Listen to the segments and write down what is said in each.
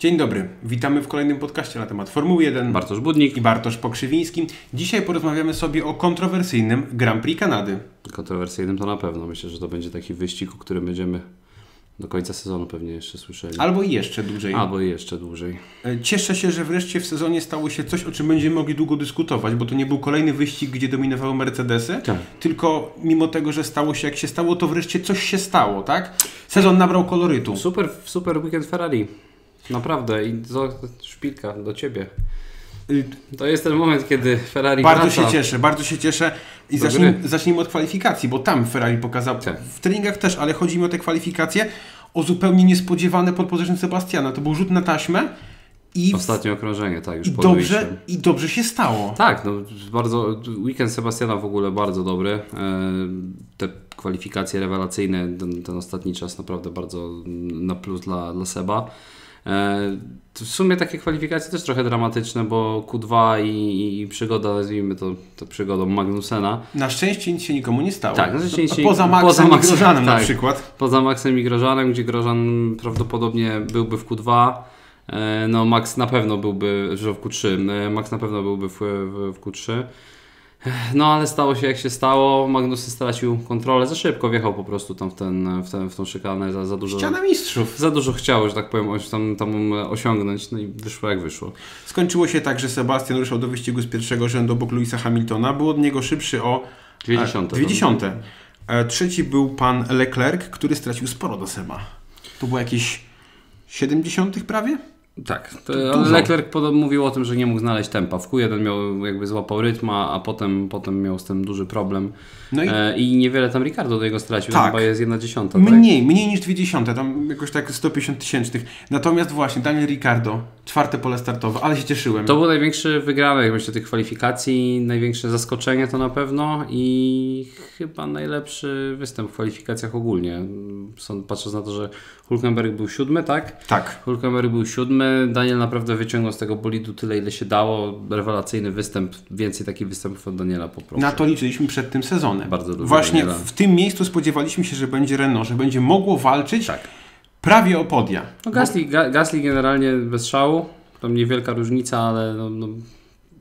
Dzień dobry, witamy w kolejnym podcaście na temat Formuły 1. Bartosz Budnik i Bartosz Pokrzywiński. Dzisiaj porozmawiamy sobie o kontrowersyjnym Grand Prix Kanady. Kontrowersyjnym to na pewno. Myślę, że to będzie taki wyścig, o którym będziemy do końca sezonu pewnie jeszcze słyszeli. Albo i jeszcze dłużej. Albo i jeszcze dłużej. E, cieszę się, że wreszcie w sezonie stało się coś, o czym będziemy mogli długo dyskutować, bo to nie był kolejny wyścig, gdzie dominowały Mercedesy, tak. tylko mimo tego, że stało się jak się stało, to wreszcie coś się stało, tak? Sezon nabrał kolorytu. Super, super weekend Ferrari. Naprawdę. I to szpilka do Ciebie. To jest ten moment, kiedy Ferrari Bardzo się cieszę, bardzo się cieszę. I zacznijmy, zacznijmy od kwalifikacji, bo tam Ferrari pokazał, tak. w treningach też, ale chodzi mi o te kwalifikacje, o zupełnie niespodziewane podposition Sebastiana. To był rzut na taśmę i Ostatnie okrążenie, tak, już po dobrze, I dobrze się stało. Tak, no, bardzo, weekend Sebastiana w ogóle bardzo dobry. E, te kwalifikacje rewelacyjne, ten, ten ostatni czas naprawdę bardzo na plus dla, dla Seba. E, w sumie takie kwalifikacje też trochę dramatyczne, bo Q2 i, i przygoda, nazwijmy to, to przygodą Magnusena. Na szczęście nic się nikomu nie stało. Tak, na szczęście nic się Poza Maxem poza i Grożanem tak, na przykład. Poza Maxem i Grożanem, gdzie Grożan prawdopodobnie byłby w Q2. E, no Max na pewno byłby, że w Q3, e, Max na pewno byłby w, w, w Q3. No ale stało się jak się stało. Magnusy stracił kontrolę. Za szybko wjechał po prostu tam w, ten, w, ten, w tą szykanę. Za, za dużo. Ściana mistrzów. Za dużo chciał, że tak powiem, tam, tam osiągnąć. No i wyszło jak wyszło. Skończyło się tak, że Sebastian ruszał do wyścigu z pierwszego rzędu obok Louisa Hamiltona. Był od niego szybszy o dwie dziesiąte. Dwie dziesiąte. E, trzeci był pan Leclerc, który stracił sporo do Seba. To było jakieś 70 prawie? Tak, ale Leclerc mówił o tym, że nie mógł znaleźć tempa. W Q1 miał, jakby złapał rytma, a potem, potem miał z tym duży problem. No i... E, I niewiele tam Ricardo do niego stracił, tak. chyba jest jedna dziesiąta. Tak? Mniej, mniej niż dwie dziesiąte, tam jakoś tak 150 tysięcznych. Natomiast właśnie Daniel Ricardo, czwarte pole startowe, ale się cieszyłem. To był największy wygranek myślę tych kwalifikacji, największe zaskoczenie to na pewno i chyba najlepszy występ w kwalifikacjach ogólnie. Patrząc na to, że Hulkenberg był siódmy, tak? Tak. Hulkenberg był siódmy, Daniel naprawdę wyciągnął z tego bolidu tyle, ile się dało. Rewelacyjny występ, więcej takich występów od Daniela po prostu. Na to liczyliśmy przed tym sezonem. Bardzo dużo Właśnie w tym miejscu spodziewaliśmy się, że będzie Renault, że będzie mogło walczyć tak. prawie o podia. No Gasly, Bo... Gasly generalnie bez szału, tam niewielka różnica, ale no, no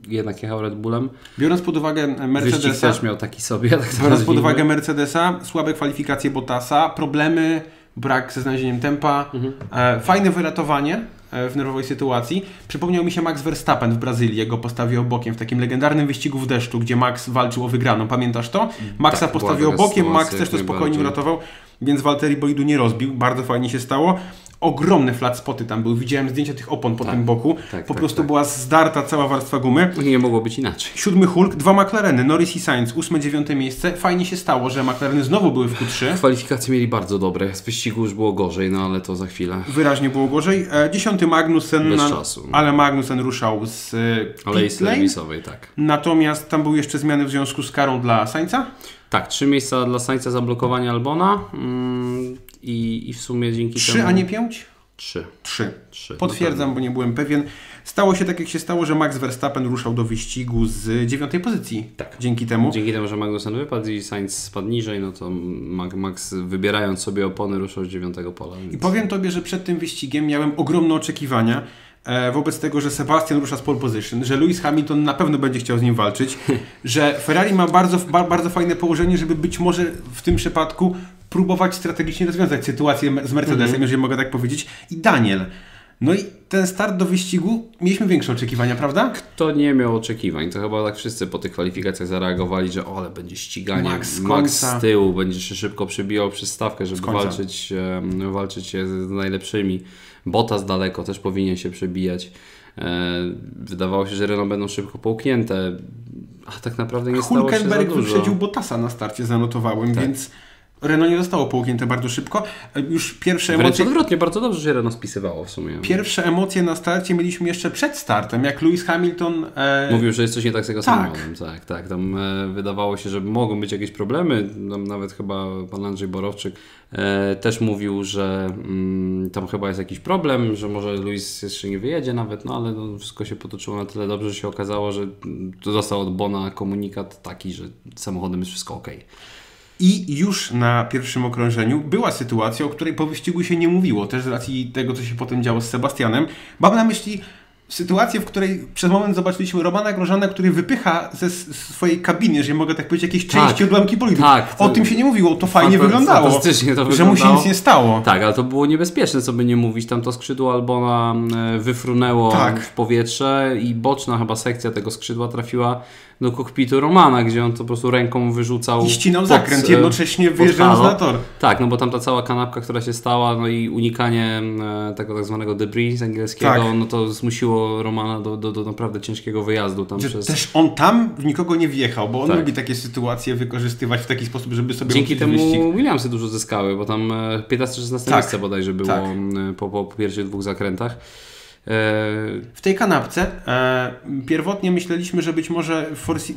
jednak jechał Red Bullem. Biorąc pod uwagę Mercedesa... Wyścig też miał taki sobie. Tak biorąc pod uwagę Mercedesa, słabe kwalifikacje Bottasa, problemy brak ze znalezieniem tempa, mhm. e, fajne wyratowanie e, w nerwowej sytuacji. Przypomniał mi się Max Verstappen w Brazylii, jego postawił bokiem w takim legendarnym wyścigu w deszczu, gdzie Max walczył o wygraną. Pamiętasz to? Maxa tak, postawił bokiem, Max też to spokojnie uratował, więc Walteri bolidu nie rozbił. Bardzo fajnie się stało ogromne flat spoty tam były. Widziałem zdjęcia tych opon po tak, tym boku. Tak, po tak, prostu tak. była zdarta cała warstwa gumy. Nie mogło być inaczej. Siódmy Hulk, dwa McLareny, Norris i Sainz, ósme, dziewiąte miejsce. Fajnie się stało, że McLareny znowu były w Q3. Kwalifikacje mieli bardzo dobre. Z wyścigu już było gorzej, no ale to za chwilę. Wyraźnie było gorzej. E, dziesiąty Magnussen. Bez na, czasu. Ale Magnussen ruszał z e, Alei serwisowej, tak. Natomiast tam były jeszcze zmiany w związku z karą dla Sainza. Tak, trzy miejsca dla Sainza zablokowania Albona. I, I w sumie dzięki trzy, temu... Trzy, a nie pięć? Trzy. Trzy. Trzy. Potwierdzam, bo nie byłem pewien. Stało się tak, jak się stało, że Max Verstappen ruszał do wyścigu z dziewiątej pozycji. Tak. Dzięki temu. Dzięki temu, że Magnussen wypadł i Sainz spadł niżej, no to Max wybierając sobie opony ruszał z dziewiątego pola. Więc... I powiem Tobie, że przed tym wyścigiem miałem ogromne oczekiwania e, wobec tego, że Sebastian rusza z pole position, że Lewis Hamilton na pewno będzie chciał z nim walczyć, że Ferrari ma bardzo, bardzo fajne położenie, żeby być może w tym przypadku próbować strategicznie rozwiązać sytuację z Mercedesem, -hmm. jeżeli mogę tak powiedzieć. I Daniel. No i ten start do wyścigu, mieliśmy większe oczekiwania, prawda? Kto nie miał oczekiwań, to chyba tak wszyscy po tych kwalifikacjach zareagowali, że o, ale będzie ściganie, Max z, Max z tyłu, będzie się szybko przebijał przez stawkę, żeby walczyć, um, walczyć z najlepszymi. Bottas daleko też powinien się przebijać. E, wydawało się, że Renault będą szybko połknięte, a tak naprawdę nie stało się za dużo. Hulkenberg wyprzedził Bottasa na starcie, zanotowałem, tak. więc Renault nie zostało połknięte bardzo szybko. Już pierwsze Wręcz emocje... odwrotnie, bardzo dobrze się Renault spisywało w sumie. Pierwsze emocje na starcie mieliśmy jeszcze przed startem, jak Lewis Hamilton... E... Mówił, że jest coś nie tak z jego tak. samochodem. Tak, tak. Tam e, wydawało się, że mogą być jakieś problemy. Tam nawet chyba pan Andrzej Borowczyk e, też mówił, że mm, tam chyba jest jakiś problem, że może Lewis jeszcze nie wyjedzie nawet, no ale no, wszystko się potoczyło na tyle dobrze, że się okazało, że dostał od Bona komunikat taki, że samochodem jest wszystko ok. I już na pierwszym okrążeniu była sytuacja, o której po wyścigu się nie mówiło, też z racji tego, co się potem działo z Sebastianem. Mam na myśli sytuację, w której przez moment zobaczyliśmy Romana Grożana, który wypycha ze swojej kabiny, że mogę tak powiedzieć, jakieś tak, części odłamki polityki. Tak, to... O tym się nie mówiło, to fajnie wyglądało. Fantastycznie to wyglądało. Że mu się nic nie stało. Tak, ale to było niebezpieczne, co by nie mówić. Tam to skrzydło Albona e, wyfrunęło tak. w powietrze i boczna chyba sekcja tego skrzydła trafiła do kokpitu Romana, gdzie on to po prostu ręką wyrzucał. I ścinał zakręt, jednocześnie wyjeżdżając na tor. Tak, no bo tam ta cała kanapka, która się stała, no i unikanie e, tego tak zwanego debris angielskiego, tak. no to zmusiło Romana do, do, do naprawdę ciężkiego wyjazdu tam przez... Też on tam w nikogo nie wjechał, bo on tak. lubi takie sytuacje wykorzystywać w taki sposób, żeby sobie Dzięki temu wyścig. Williamsy dużo zyskały, bo tam 15-16 tak. miejsce bodajże było tak. po, po pierwszych dwóch zakrętach. E, w tej kanapce e, pierwotnie myśleliśmy, że być może Force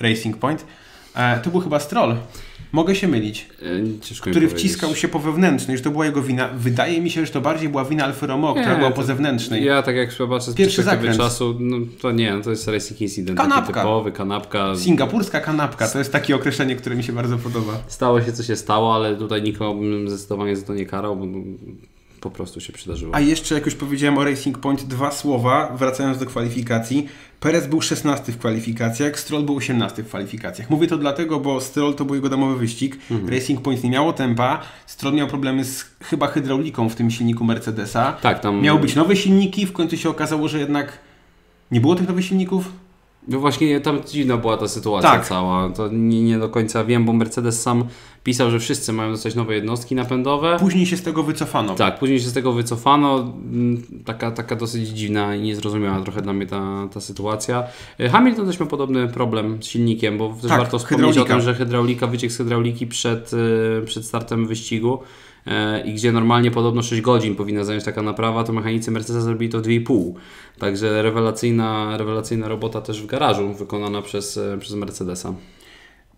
Racing Point e, to był chyba Stroll. Mogę się mylić. Ciężko który wciskał się po wewnętrznej, że to była jego wina. Wydaje mi się, że to bardziej była wina Alfa Romeo, która była po zewnętrznej. Ja tak jak zobaczę z Pierwszy zakręt. czasu, no to nie, no to jest Racing Incident. Kanapka. Taki typowy, kanapka. Singapurska kanapka, to jest takie określenie, które mi się bardzo podoba. Stało się co się stało, ale tutaj nikogo bym zdecydowanie za to nie karał, bo po prostu się przydarzyło. A jeszcze, jak już powiedziałem o Racing Point, dwa słowa, wracając do kwalifikacji. Perez był 16 w kwalifikacjach, Stroll był 18 w kwalifikacjach. Mówię to dlatego, bo Stroll to był jego domowy wyścig. Mhm. Racing Point nie miało tempa. Stroll miał problemy z chyba hydrauliką w tym silniku Mercedesa. Tak, tam... Miały być nowe silniki, w końcu się okazało, że jednak nie było tych nowych silników. No właśnie tam dziwna była ta sytuacja tak. cała. To nie, nie do końca wiem, bo Mercedes sam pisał, że wszyscy mają dostać nowe jednostki napędowe. Później się z tego wycofano. Tak, później się z tego wycofano. Mm, taka, taka dosyć dziwna i niezrozumiała trochę dla mnie ta, ta sytuacja. E, Hamilton też miał podobny problem z silnikiem, bo też tak, warto wspomnieć hydraulika. o tym, że hydraulika, wyciek z hydrauliki przed, e, przed startem wyścigu i gdzie normalnie podobno 6 godzin powinna zająć taka naprawa, to mechanicy Mercedesa zrobili to 2,5. Także rewelacyjna, rewelacyjna robota też w garażu wykonana przez, przez Mercedesa.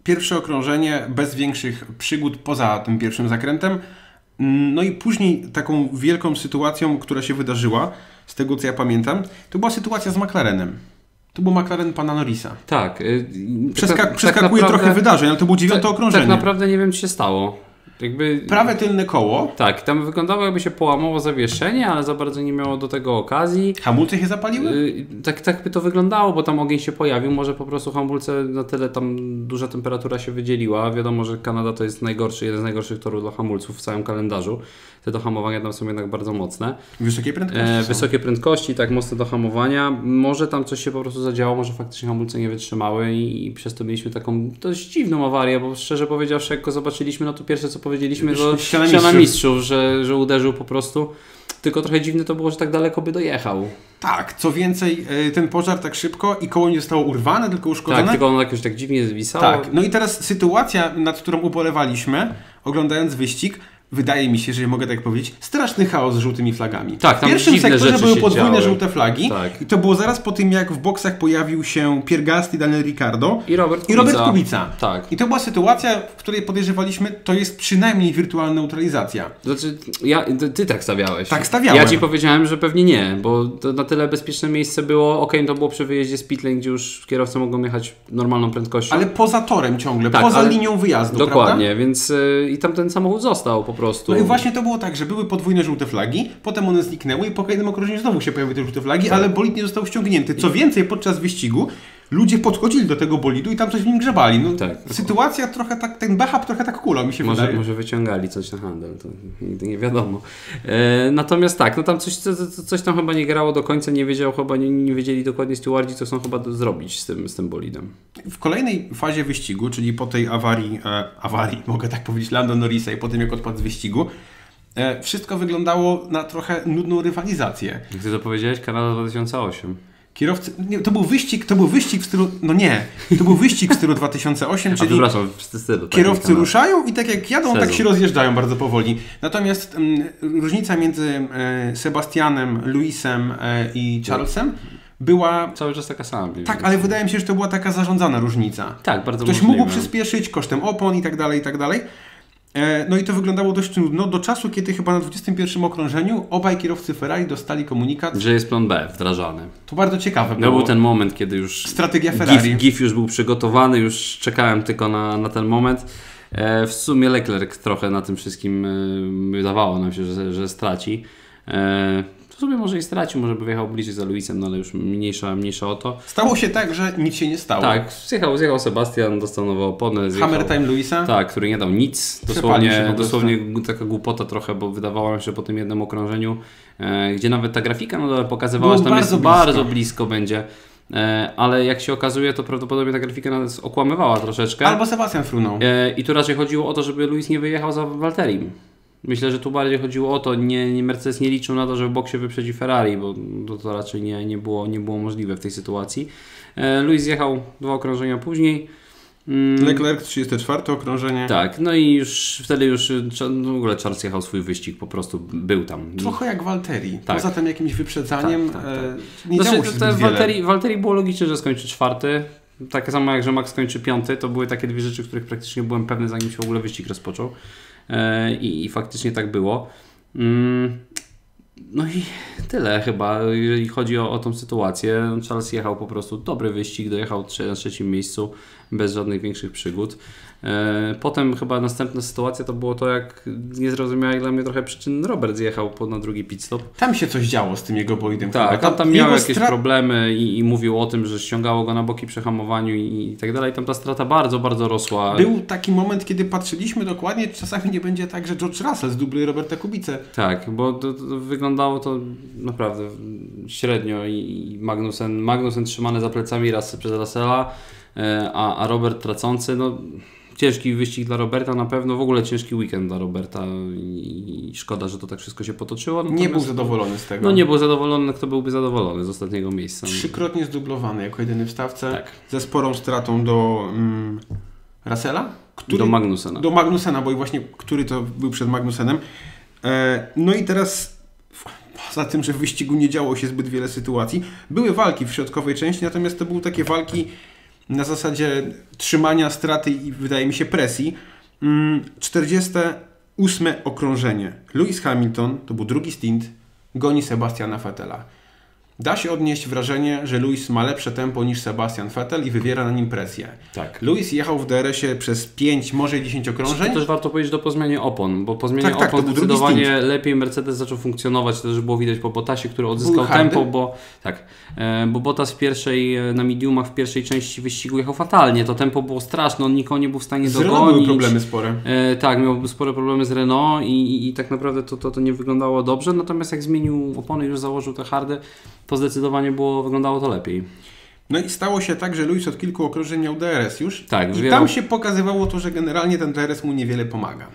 Pierwsze okrążenie bez większych przygód poza tym pierwszym zakrętem. No i później taką wielką sytuacją, która się wydarzyła, z tego co ja pamiętam, to była sytuacja z McLarenem. To był McLaren pana Norrisa. Tak. Y, Przeska tak, przeskakuje tak naprawdę, trochę wydarzeń, ale to było dziewiąte tak, okrążenie. Tak naprawdę nie wiem, co się stało. Jakby... Prawe tylne koło. Tak, tam wyglądało jakby się połamało zawieszenie, ale za bardzo nie miało do tego okazji. Hamulce się zapaliły? Yy, tak, tak by to wyglądało, bo tam ogień się pojawił. Może po prostu hamulce na tyle tam duża temperatura się wydzieliła. Wiadomo, że Kanada to jest najgorszy, jeden z najgorszych torów dla hamulców w całym kalendarzu te dohamowania tam są jednak bardzo mocne. Wysokie prędkości. E, wysokie prędkości, tak, mocne dohamowania. Może tam coś się po prostu zadziało, może faktycznie hamulce nie wytrzymały i, i przez to mieliśmy taką dość dziwną awarię, bo szczerze powiedziawszy, jak go zobaczyliśmy, no to pierwsze co powiedzieliśmy do ściana mistrzów, mistrzów że, że uderzył po prostu. Tylko trochę dziwne to było, że tak daleko by dojechał. Tak, co więcej, e, ten pożar tak szybko i koło nie zostało urwane, tylko uszkodzone. Tak, tylko ono jakoś tak dziwnie zwisało. Tak, no i teraz sytuacja, nad którą ubolewaliśmy, oglądając wyścig, wydaje mi się, że mogę tak powiedzieć, straszny chaos z żółtymi flagami. Tak, w pierwszym sektorze były podwójne działy. żółte flagi tak. i to było zaraz po tym, jak w boksach pojawił się Piergasti, Daniel Ricardo i Robert Kubica. I, Robert Kubica. Tak. I to była sytuacja, w której podejrzewaliśmy, to jest przynajmniej wirtualna neutralizacja. Znaczy, ja, ty, ty tak stawiałeś. Tak stawiałem. Ja ci powiedziałem, że pewnie nie, bo to na tyle bezpieczne miejsce było, ok, to było przy wyjeździe z pitlane, gdzie już kierowcy mogą jechać normalną prędkością. Ale poza torem ciągle, tak, poza linią wyjazdu, Dokładnie, prawda? więc y, i tam ten samochód został po prostu. No i właśnie to było tak, że były podwójne żółte flagi, potem one zniknęły i po kolejnym okrążeniu znowu się pojawiły te żółte flagi, tak. ale bolid nie został ściągnięty. Co więcej, podczas wyścigu ludzie podchodzili do tego bolidu i tam coś w nim grzebali. No, tak, sytuacja trochę tak, ten backup trochę tak kulał mi się może, wydaje. Może wyciągali coś na handel, to nigdy nie wiadomo. E, natomiast tak, no tam coś, co, coś tam chyba nie grało do końca, nie wiedział chyba, nie, nie wiedzieli dokładnie stewardzi, co chcą chyba zrobić z tym, z tym bolidem. W kolejnej fazie wyścigu, czyli po tej awarii, e, awarii, mogę tak powiedzieć, Lando Norrisa i po tym jak odpadł z wyścigu, e, wszystko wyglądało na trochę nudną rywalizację. Ty to powiedziałeś, Kanada 2008. Kierowcy, nie, to był wyścig, to był wyścig w stylu, no nie, to był wyścig w stylu 2008, czyli A, w stylu, tak, kierowcy ruszają i tak jak jadą, tak Sezon. tak się rozjeżdżają bardzo powoli. Natomiast m, mm, różnica między e, Sebastianem, Luisem e, i Charlesem była... Cały czas taka sama. Tak, ale wydaje mi się, że to była taka zarządzana różnica. Tak, bardzo Ktoś możliwe. mógł przyspieszyć kosztem opon i tak dalej, i tak dalej. E, no i to wyglądało dość trudno, do czasu, kiedy chyba na 21 okrążeniu obaj kierowcy Ferrari dostali komunikat, że jest plan B wdrażany. To bardzo ciekawe było. No był ten moment, kiedy już strategia Ferrari. GIF, GIF już był przygotowany, już czekałem tylko na, na ten moment. E, w sumie Leclerc trochę na tym wszystkim e, wydawało nam się, że, że straci. E, w sumie może i stracił, może by wjechał bliżej za Luisem, no ale już mniejsza, mniejsza o to. Stało się tak, że nic się nie stało. Tak, zjechał, zjechał Sebastian, dostał nową oponę. Zjechał, Hammer time Luisa? Tak, który nie dał nic. Dosłownie, dosłownie taka głupota trochę, bo wydawało mi się po tym jednym okrążeniu, e, gdzie nawet ta grafika no, dole pokazywała, że tam bardzo jest blisko. bardzo blisko będzie. E, ale jak się okazuje, to prawdopodobnie ta grafika nas okłamywała troszeczkę. Albo Sebastian frunął. E, I tu raczej chodziło o to, żeby Luis nie wyjechał za Walterim. Myślę, że tu bardziej chodziło o to, nie, nie Mercedes nie liczył na to, że w boksie wyprzedzi Ferrari, bo to, to raczej nie, nie, było, nie było możliwe w tej sytuacji. E, Luis jechał dwa okrążenia później. Mm. Leclerc 34 okrążenie. Tak, no i już wtedy już no w ogóle Charles jechał swój wyścig, po prostu był tam. Trochę jak Walteri. Tak. Poza tym jakimś wyprzedzaniem tak, tak, tak. E, nie znaczy, się Walteri, Walteri było logiczne, że skończy czwarty. Tak samo jak, że Max skończy piąty, to były takie dwie rzeczy, których praktycznie byłem pewny, zanim się w ogóle wyścig rozpoczął. E, i, i faktycznie tak było. Mm, no i tyle chyba, jeżeli chodzi o, o tą sytuację. Charles jechał po prostu dobry wyścig, dojechał na trzecim miejscu bez żadnych większych przygód. E, potem chyba następna sytuacja to było to, jak niezrozumiałe dla mnie trochę przyczyn Robert zjechał po, na drugi pit stop. Tam się coś działo z tym jego bolidem. Tak, tam, tam miał jakieś problemy i, i, mówił o tym, że ściągało go na boki przy hamowaniu i, i tak dalej. Tam ta strata bardzo, bardzo rosła. Był taki moment, kiedy patrzyliśmy dokładnie, czasami nie będzie tak, że George Russell zdubluje Roberta Kubice. Tak, bo to, to wyglądało to naprawdę średnio i Magnusen, Magnusen trzymany za plecami raz przez Russella, e, a, a Robert tracący, no ciężki wyścig dla Roberta na pewno, w ogóle ciężki weekend dla Roberta i szkoda, że to tak wszystko się potoczyło. Natomiast, nie był zadowolony z tego. No nie był zadowolony, kto byłby zadowolony z ostatniego miejsca. Trzykrotnie zdublowany jako jedyny w stawce, tak. ze sporą stratą do mm, Russella? Który, do Magnusena. Do Magnusena, bo i właśnie który to był przed Magnusenem. E, no i teraz poza tym, że w wyścigu nie działo się zbyt wiele sytuacji, były walki w środkowej części, natomiast to były takie walki na zasadzie trzymania straty i wydaje mi się presji. 48 mm, okrążenie. Lewis Hamilton, to był drugi stint, goni Sebastiana Vettela. Da się odnieść wrażenie, że Luis ma lepsze tempo niż Sebastian Vettel i wywiera na nim presję. Tak. Luis jechał w DRS-ie przez 5, może 10 okrążeń. To też warto powiedzieć do po zmianie opon, bo po zmianie tak, tak opon tak, zdecydowanie lepiej Mercedes zaczął funkcjonować. To też było widać po Botasie, który odzyskał tempo, bo tak, e, bo Botas w pierwszej, e, na mediumach w pierwszej części wyścigu jechał fatalnie. To tempo było straszne, on nikogo nie był w stanie z dogonić. Renault były problemy spore. E, tak, miał spore problemy z Renault i, i, i tak naprawdę to, to, to nie wyglądało dobrze. Natomiast jak zmienił opony, już założył te hardy, to zdecydowanie było, wyglądało to lepiej. No i stało się tak, że Luis od kilku okrążeń miał DRS już. Tak, I tam się pokazywało to, że generalnie ten DRS mu niewiele pomaga.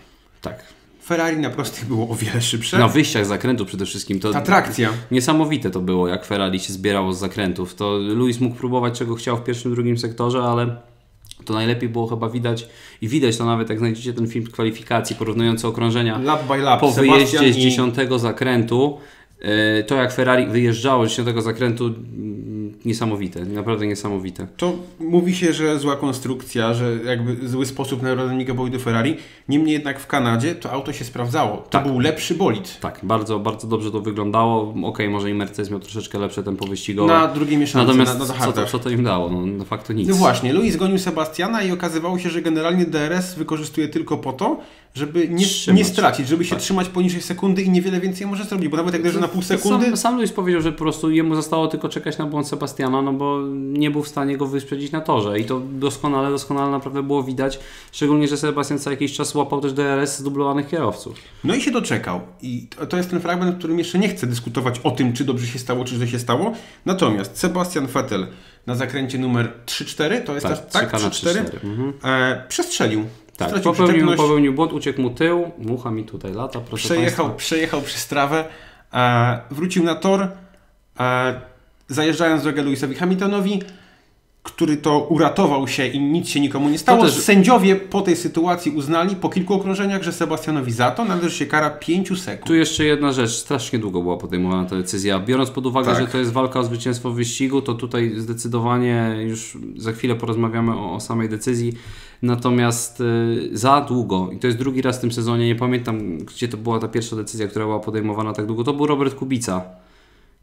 Tak. Ferrari na prostych było o wiele szybsze. Na wyjściach z zakrętu przede wszystkim. To Ta trakcja. Niesamowite to było, jak Ferrari się zbierało z zakrętów. To Luis mógł próbować czego chciał w pierwszym, drugim sektorze, ale to najlepiej było chyba widać i widać to nawet jak znajdziecie ten film kwalifikacji porównujący okrążenia lap by lap. po wyjeździe z dziesiątego zakrętu to jak Ferrari wyjeżdżało z tego zakrętu mm, niesamowite, naprawdę niesamowite. To mówi się, że zła konstrukcja, że jakby zły sposób na aerodynamikę bolidu Ferrari. Niemniej jednak w Kanadzie to auto się sprawdzało. To tak. był lepszy bolid. Tak, bardzo, bardzo dobrze to wyglądało. Ok, może i Mercedes miał troszeczkę lepsze tempo wyścigowe. Na drugiej mieszance, Natomiast na, na co, to, co to im dało? No, de facto nic. No właśnie, Luis gonił Sebastiana i okazywało się, że generalnie DRS wykorzystuje tylko po to, żeby nie, nie stracić, żeby się tak. trzymać poniżej sekundy i niewiele więcej może zrobić, bo nawet jak leży na pół sekundy... Sam, sam Luis powiedział, że po prostu jemu zostało tylko czekać na błąd Sebastiana, no bo nie był w stanie go wyprzedzić na torze i to doskonale, doskonale naprawdę było widać, szczególnie, że Sebastian co jakiś czas łapał też DRS zdublowanych kierowców. No i się doczekał i to jest ten fragment, w którym jeszcze nie chcę dyskutować o tym, czy dobrze się stało, czy źle się stało, natomiast Sebastian Vettel na zakręcie numer 3-4, to jest tak, tak 3-4, mhm. e, przestrzelił tak, popełnił, popełnił błąd, uciekł mu tył, mucha mi tutaj lata, proszę przejechał, Państwa. Przejechał przez trawę, e, wrócił na tor, e, zajeżdżając drogę Lewisowi Hamiltonowi, który to uratował się i nic się nikomu nie stało. Też... Sędziowie po tej sytuacji uznali po kilku okrążeniach, że Sebastianowi za to należy się kara 5 sekund. Tu jeszcze jedna rzecz, strasznie długo była podejmowana ta decyzja. Biorąc pod uwagę, tak. że to jest walka o zwycięstwo w wyścigu, to tutaj zdecydowanie już za chwilę porozmawiamy o, o samej decyzji. Natomiast y, za długo, i to jest drugi raz w tym sezonie, nie pamiętam gdzie to była ta pierwsza decyzja, która była podejmowana tak długo, to był Robert Kubica,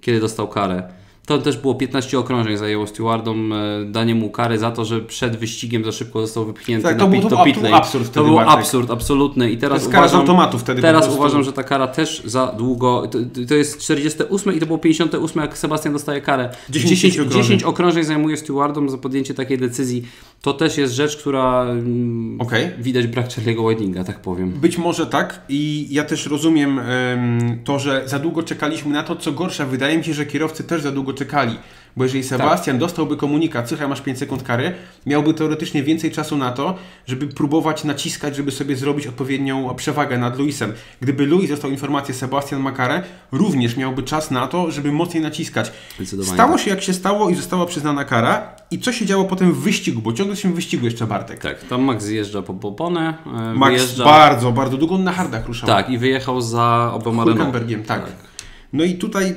kiedy dostał karę To też było 15 okrążeń zajęło stewardom e, danie mu kary za to, że przed wyścigiem za szybko został wypchnięty Tak, na to pit, to pit lane. absurd To był Bartek. absurd absolutny i teraz uważam, automatu wtedy Teraz uważam, że ta kara też za długo, to, to jest 48 i to było 58 jak Sebastian dostaje karę. 10 10, okrążeń. 10 okrążeń zajmuje stewardom za podjęcie takiej decyzji. To też jest rzecz, która mm, Okej. widać brak Charlie'ego Whitinga, tak powiem. Być może tak i ja też rozumiem em, to, że za długo czekaliśmy na to, co gorsza, wydaje mi się, że kierowcy też za długo czekali. Bo jeżeli Sebastian dostałby komunikat, słuchaj, masz 5 sekund kary, miałby teoretycznie więcej czasu na to, żeby próbować naciskać, żeby sobie zrobić odpowiednią przewagę nad Luisem. Gdyby Luis dostał informację, Sebastian ma karę, również miałby czas na to, żeby mocniej naciskać. Stało tak. się jak się stało i została przyznana kara. I co się działo potem w wyścigu, bo ciągle się w wyścigu jeszcze Bartek. Tak, tam Max zjeżdża po poponę, e, Max wyjeżdża... bardzo, bardzo długo on na hardach ruszał. Tak, i wyjechał za Obama Renault. Hulkenbergiem, tak. No i tutaj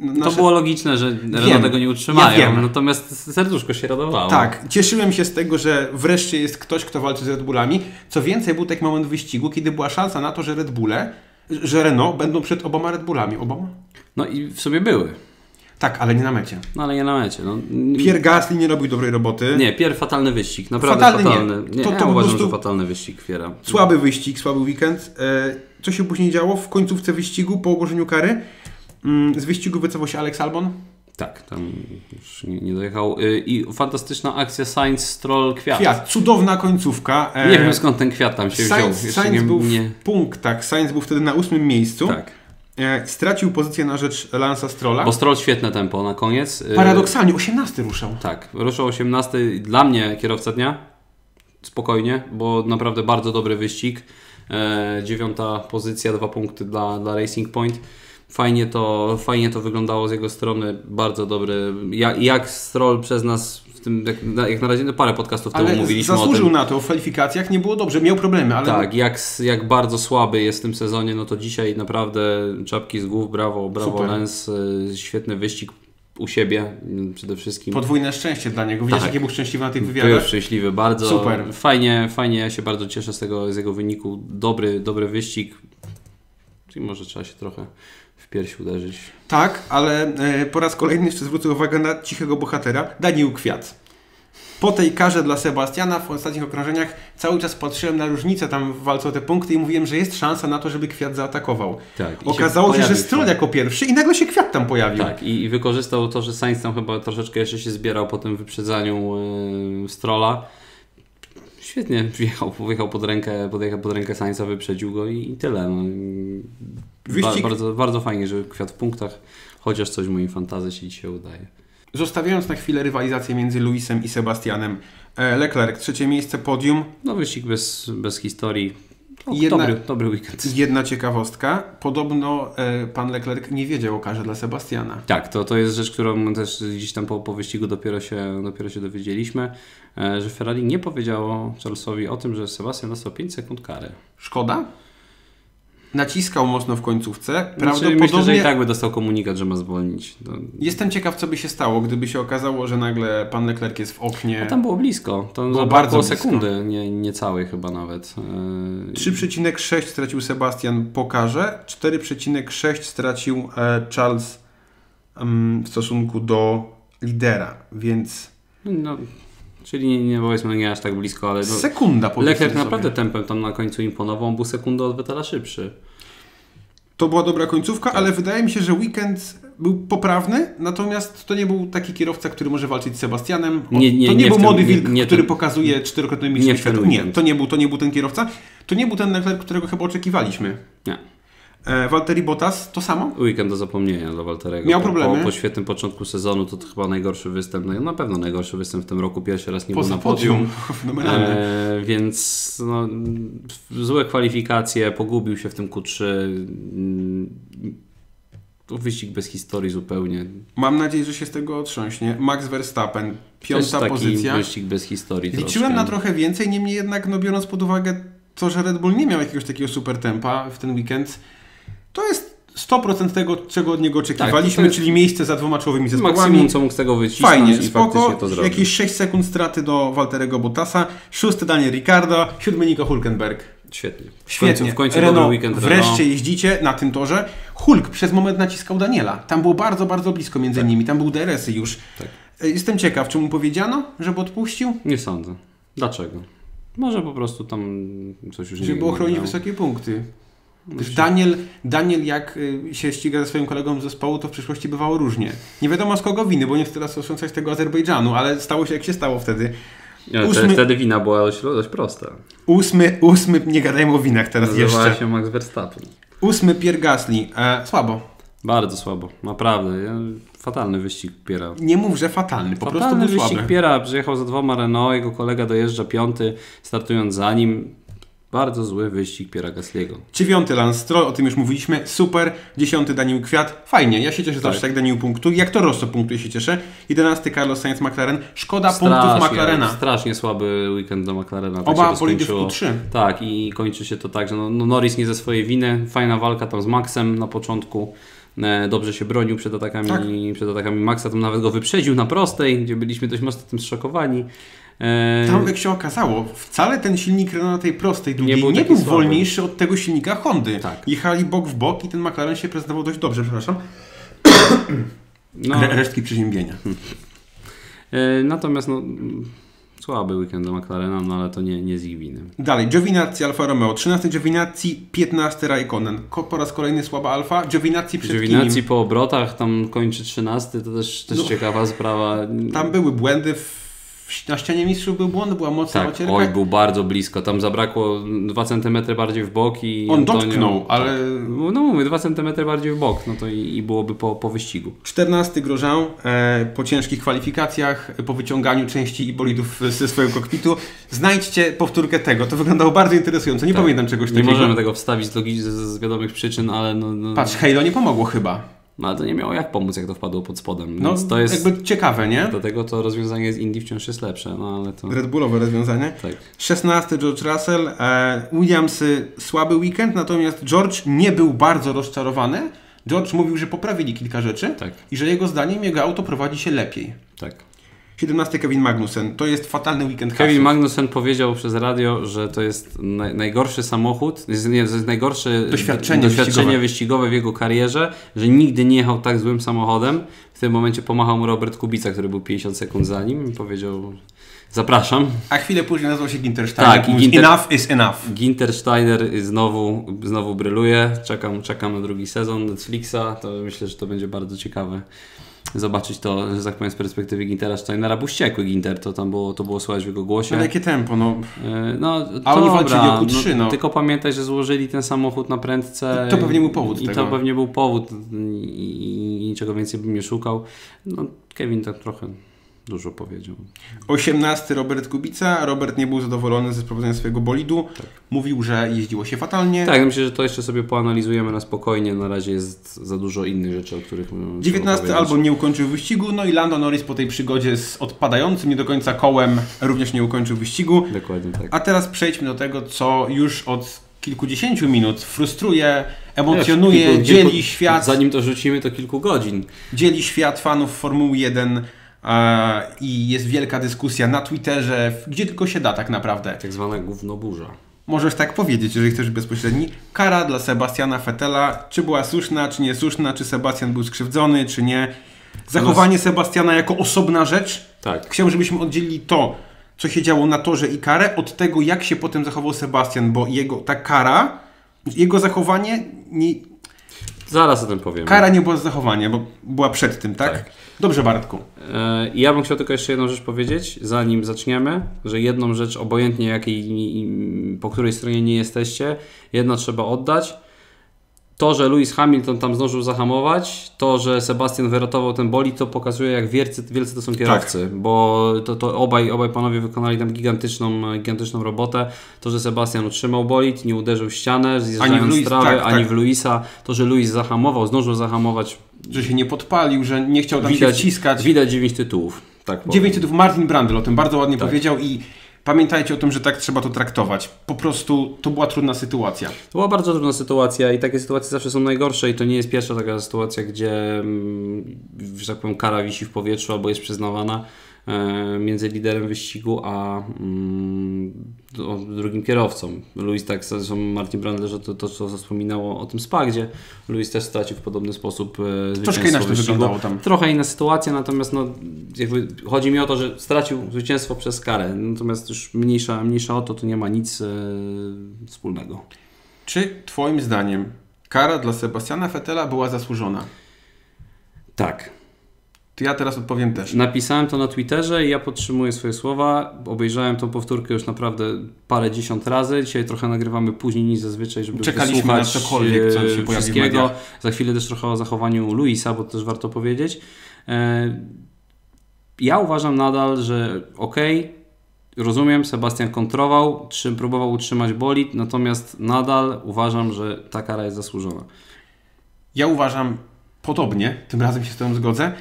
To nasze... było logiczne, że Renault Wiem. tego nie utrzymają, Ja natomiast serduszko się radowało. Tak, cieszyłem się z tego, że wreszcie jest ktoś, kto walczy z Red Bullami. Co więcej, był taki moment wyścigu, kiedy była szansa na to, że Red Bulle, że Renault będą przed oboma Red Bullami. Obama? No i w sobie były, Tak, ale nie na mecie. no ale nie na mecie. No. Pierre Gasly nie robił dobrej roboty. Nie, Pier fatalny wyścig, naprawdę Fatalny nie. fatalny. Nie, To- ja to po uważam, że fatalny wyścig Fiera. Słaby wyścig, słaby weekend. E, co się później działo? W końcówce wyścigu, po ogłoszeniu kary, z wyścigu wycofał się Alex Albon. Tak, tam już nie, dojechał. Y, I fantastyczna akcja Sainz, Stroll, Kwiat. Kwiat, cudowna końcówka. E, Nie wiem skąd ten kwiat tam się wziął. Sainz, Jeszcze Sainz nie, był w nie... punktach. Sainz był wtedy na ósmym miejscu. Tak, E, stracił pozycję na rzecz Lansa Strolla. bo Stroll świetne tempo na koniec. Y, Paradoksalnie, 18 ruszał. Tak, ruszył 18. Dla mnie kierowca dnia. Spokojnie, bo naprawdę bardzo dobry wyścig. E, dziewiąta pozycja, dwa punkty dla, dla Racing Point. Fajnie to, fajnie to wyglądało z jego strony, bardzo dobry. Jak, jak Stroll przez nas, w tym, jak, na- jak na razie no parę podcastów temu Ale mówiliśmy o zasłużył na to, w kwalifikacjach nie było dobrze, miał problemy, ale Tak, jak, jak bardzo słaby jest w tym sezonie, no to dzisiaj naprawdę czapki z głów, brawo, brawo Super. Lens, y, świetny wyścig u siebie przede wszystkim. podwójne szczęście dla niego. Widziałeś, Tak. jaki był szczęśliwy na tych Był wywiadach? szczęśliwy bardzo. Super. Fajnie, fajnie, ja się bardzo cieszę z, tego, z jego wyniku. Dobry, dobry wyścig. Czyli może trzeba się trochę w pierś uderzyć. Tak, ale e, po raz kolejny jeszcze zwrócę uwagę na cichego bohatera, Daniel Kwiat. Po tej karze dla Sebastiana w ostatnich okrążeniach cały czas patrzyłem na różnicę tam w walce o te punkty i mówiłem, że jest szansa na to, żeby Kwiat zaatakował. Tak, Okazało się, że pojawił Stroll jako pierwszy i nagle się Kwiat tam pojawił. Tak, i, i wykorzystał to, że Sainz tam chyba troszeczkę jeszcze się zbierał po tym wyprzedzaniu yy, Strolla. Świetnie wjechał, wjechał pod rękę, podjechał pod rękę Sainza, wyprzedził go i, i tyle. No. Ba, bardzo, bardzo fajnie, że kwiat w punktach, chociaż coś w moim fantazji się dzisiaj udaje. Zostawiając na chwilę rywalizację między Luisem i Sebastianem, e, Leclerc trzecie miejsce podium. No wyścig bez, bez historii. O, Jedna- dobry, dobry weekend. Jedna ciekawostka. Podobno e, pan Leclerc nie wiedział o karze dla Sebastiana. Tak, to, to jest rzecz, którą też gdzieś tam po, po wyścigu dopiero się, dopiero się dowiedzieliśmy, e, że Ferrari nie powiedziało Charlesowi o tym, że Sebastian dostał 5 sekund kary. Szkoda? Naciskał mocno w końcówce. Znaczy, Prawdopodobnie myślę, że i tak by dostał komunikat, że ma zwolnić. To, Jestem ciekaw, co by się stało, gdyby się okazało, że nagle pan Leclerc jest w oknie. a tam było blisko. To Było bardzo bardzo blisko. sekundy, nie, nie całej chyba nawet. E, 3,6 stracił Sebastian po karze, 4,6 stracił e, Charles em, w stosunku do lidera, więc No, czyli nie, nie powiedzmy nie aż tak blisko, ale no, sekunda powiedzmy Leclerc naprawdę tempem tam na końcu imponował, on był sekundę od Vettela szybszy. To była dobra końcówka, ale wydaje mi się, że weekend był poprawny, natomiast to nie był taki kierowca, który może walczyć z Sebastianem. Nie, nie, to nie, nie był tym- młody wilk, nie który ten- pokazuje czterokrotny mistrzostwo świata. Nie, to nie, był, to nie był ten kierowca. To nie był ten Leclerc, którego chyba oczekiwaliśmy. Nie. E, Valtteri Bottas to samo? Weekend do zapomnienia dla Walterego. Miał problemy? Po, po świetnym początku sezonu to, to chyba najgorszy występ, no, na pewno najgorszy występ w tym roku. Pierwszy raz nie Poza był na podium. Fenomenalne. E, więc no, złe kwalifikacje, pogubił się w tym Q3. Mm, wyścig bez historii zupełnie. Mam nadzieję, że się z tego otrząśnie. Max Verstappen, piąta taki pozycja. wyścig bez historii Liczyłem na troszkę. trochę więcej, niemniej jednak, no biorąc pod uwagę to, że Red Bull nie miał jakiegoś takiego super tempa w ten weekend, to jest 100% tego, czego od niego oczekiwaliśmy, Tak, to jest- czyli miejsce za dwoma czołowymi zespołami. Maksimum, co mógł z tego wycisnąć Fajnie, i spoko. faktycznie to zrobił. Jakieś 6 sekund straty do Walterego Bottasa, szósty Daniel Ricardo, siódmy Nico Hulkenberg. Świetnie. W Świetnie. Końcu, w końcu Renault, weekend wreszcie Renault. jeździcie na tym torze. Hulk przez moment naciskał Daniela. Tam było bardzo, bardzo blisko między tak. nimi. Tam był DRS-y już. Tak. Jestem ciekaw, czy mu powiedziano, żeby odpuścił? Nie sądzę. Dlaczego? Może po prostu tam coś już żeby nie Żeby ochronić wysokie punkty. Wiesz, Daniel, Daniel jak y, się ściga ze swoim kolegą z zespołu, to w przyszłości bywało różnie. Nie wiadomo z kogo winy, bo nie chcę teraz osądzać tego Azerbejdżanu, ale stało się jak się stało wtedy. Ja, ósmy, wtedy wina była dość, dość prosta. Ósmy, ósmy, nie gadajmy o winach teraz Nazywała jeszcze. się Max Verstappen. Ósmy Pierre Gasly. E, słabo. Bardzo słabo, naprawdę. Fatalny wyścig Piera. Nie mów, że fatalny, po fatalny prostu był wyścig słaby. Piera, przyjechał za dwoma Renault, jego kolega dojeżdża piąty, startując za nim. Bardzo zły wyścig Piera Gasly'ego. Dziewiąty Lance Stroll, o tym już mówiliśmy, super. Dziesiąty Daniel Kwiat, fajnie, ja się cieszę tak. zawsze jak Daniel punktuje. Jak to Rosso punktuje się cieszę. Jedenasty Carlos Sainz McLaren, szkoda strasznie, punktów McLarena. Strasznie słaby weekend do McLarena. Tak Oba bolidy w Q3. Tak i kończy się to tak, że no, no Norris nie ze swojej winy, fajna walka tam z Maxem na początku e, dobrze się bronił przed atakami, tak. przed atakami Maxa, tam nawet go wyprzedził na prostej, gdzie byliśmy dość mocno tym zszokowani. E, Tam jak się okazało, wcale ten silnik Renault na tej prostej długiej nie był, nie był wolniejszy od tego silnika Hondy. Tak. Jechali bok w bok i ten McLaren się prezentował dość dobrze, przepraszam. No. Resztki przeziębienia. E, natomiast no, słaby weekend do McLarena, no ale to nie, nie z ich winy. Dalej, Giovinazzi Alfa Romeo, 13 Giovinazzi, 15 Raikkonen. Po raz kolejny słaba Alfa, Giovinazzi przed Giovinazzi po obrotach, tam kończy 13, to też, też no, ciekawa sprawa. Tam były błędy w na ścianie mistrzów był błąd, była mocna tak, ocierka. Oj, był bardzo blisko. Tam zabrakło 2 cm bardziej w bok i. On Antonio, dotknął, ale. Tak. No mówię, 2 cm bardziej w bok, no to i, i byłoby po, po wyścigu. 14 Grosjean e, po ciężkich kwalifikacjach, po wyciąganiu części i bolidów ze swojego kokpitu. Znajdźcie powtórkę tego. To wyglądało bardzo interesująco. Nie tak. pamiętam czegoś takiego. Nie możemy tego wstawić z, z, z wiadomych przyczyn, ale. No, no... Patrz, Halo nie pomogło chyba. No ale to nie miało jak pomóc, jak to wpadło pod spodem. No, Więc to jest jakby ciekawe, nie? Do tego to rozwiązanie z Indie wciąż jest lepsze, no ale to... Red Bullowe rozwiązanie. Tak. 16 George Russell, e, Williamsy słaby weekend, natomiast George nie był bardzo rozczarowany. George mówił, że poprawili kilka rzeczy tak. i że jego zdaniem jego auto prowadzi się lepiej. Tak. 17 Kevin Magnussen. To jest fatalny weekend Kevin hasów. Magnussen powiedział przez radio, że to jest naj, najgorszy samochód, jest, nie, to jest najgorsze doświadczenie, doświadczenie wyścigowe. wyścigowe. w jego karierze, że nigdy nie jechał tak złym samochodem. W tym momencie pomachał mu Robert Kubica, który był 50 sekund za nim i powiedział zapraszam. A chwilę później nazywał się Ginter Steiner. Tak, Ginter, enough is enough. Ginter Steiner znowu, znowu bryluje. Czekam, czekam na drugi sezon Netflixa. To myślę, że to będzie bardzo ciekawe zobaczyć to, że tak powiem, z perspektywy Gintera Steinera, był wściekły Ginter, to tam było, to było słychać w jego głosie. Ale jakie tempo, no. E, no A oni walczyli o Q3, no, no. Tylko pamiętaj, że złożyli ten samochód na prędce. I to pewnie był powód I tego. to pewnie był powód i, i niczego więcej bym nie szukał. No, Kevin tak trochę dużo powiedział. 18 Robert Kubica. Robert nie był zadowolony ze sprowadzenia swojego bolidu. Tak. Mówił, że jeździło się fatalnie. Tak, myślę, że to jeszcze sobie poanalizujemy na spokojnie. Na razie jest za dużo innych rzeczy, o których 19 albo nie ukończył wyścigu. No i Lando Norris po tej przygodzie z odpadającym nie do końca kołem również nie ukończył wyścigu. Dokładnie tak. A teraz przejdźmy do tego, co już od kilkudziesięciu minut frustruje, emocjonuje, Wiesz, kilku, dzieli kilku, świat. Zanim to rzucimy, to kilku godzin. Dzieli świat fanów Formuły 1 i jest wielka dyskusja na Twitterze, gdzie tylko się da tak naprawdę. Tak zwana gównoburza. Możesz tak powiedzieć, jeżeli chcesz bezpośredni. Kara dla Sebastiana Fetela, czy była słuszna, czy niesłuszna, czy Sebastian był skrzywdzony, czy nie. Zachowanie Sebastiana jako osobna rzecz. Tak. Chciałbym, żebyśmy oddzielili to, co się działo na torze i karę, od tego, jak się potem zachował Sebastian, bo jego ta kara, jego zachowanie nie, Zaraz o tym powiem. Kara nie była zachowanie, bo była przed tym, tak? tak. Dobrze, Bartku. E, ja bym chciał tylko jeszcze jedną rzecz powiedzieć, zanim zaczniemy, że jedną rzecz, obojętnie jakiej, po której stronie nie jesteście, jedno trzeba oddać – to, że Lewis Hamilton tam zdążył zahamować, to, że Sebastian wyratował ten boli, to pokazuje, jak wielcy, wielcy to są kierowcy, tak. bo to, to obaj, obaj panowie wykonali tam gigantyczną, gigantyczną robotę. To, że Sebastian utrzymał bolid, nie uderzył w ścianę, zjeżdżając z trawy, tak, ani tak. w Luisa. To, że Luis zahamował, zdążył zahamować. Że się nie podpalił, że nie chciał tam widać, się wciskać. Widać dziewięć tytułów. Tak 9 tytułów. Martin Brandl o tym bardzo ładnie tak. powiedział i Pamiętajcie o tym, że tak trzeba to traktować. Po prostu to była trudna sytuacja. To była bardzo trudna sytuacja i takie sytuacje zawsze są najgorsze i to nie jest pierwsza taka sytuacja, gdzie, mm, że tak powiem, kara wisi w powietrzu albo jest przyznawana. E, między liderem wyścigu a mm, drugim kierowcą. Luis tak, zresztą Martin Brandlerze to, to co wspominało o tym SPA, gdzie Luis też stracił w podobny sposób e, Troszkę inaczej wyglądało tam. Trochę inna sytuacja, natomiast no, jakby chodzi mi o to, że stracił zwycięstwo przez karę, natomiast już mniejsza, mniejsza o to, to nie ma nic e, wspólnego. Czy Twoim zdaniem kara dla Sebastiana Fetela była zasłużona? Tak. To ja teraz odpowiem też. Napisałem to na Twitterze i ja podtrzymuję swoje słowa. Obejrzałem tą powtórkę już naprawdę parę dziesiąt razy. Dzisiaj trochę nagrywamy później niż zazwyczaj, żeby Czekaliśmy na cokolwiek, co się wszystkiego. Za chwilę też trochę o zachowaniu Luisa, bo to też warto powiedzieć. E, ja uważam nadal, że okej, okay, rozumiem, Sebastian kontrował, próbował utrzymać bolid, natomiast nadal uważam, że ta kara jest zasłużona. Ja uważam podobnie, tym razem się z tym zgodzę.